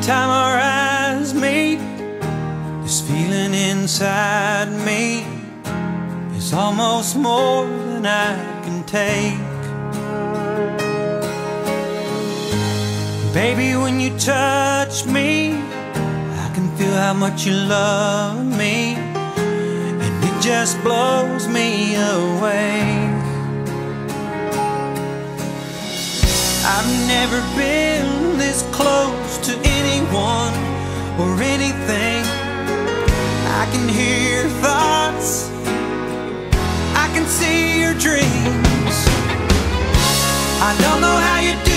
time our eyes meet, this feeling inside me is almost more than I can take. Baby, when you touch me, I can feel how much you love me, and it just blows me away. I've never been this close to anyone or anything. I can hear your thoughts, I can see your dreams. I don't know how you do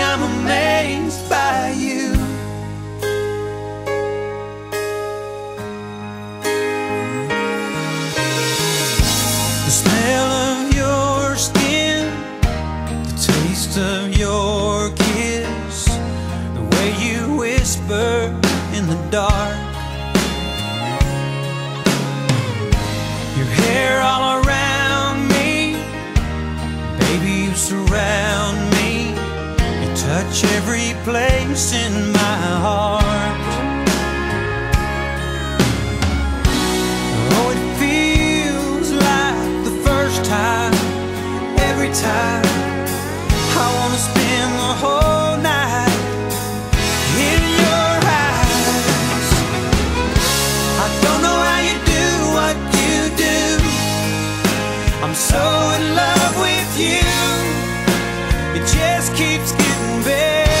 I'm amazed by you. The smell of your skin, the taste of your kiss, the way you whisper in the dark. Your hair all around me, baby, you surround touch every place in my heart. baby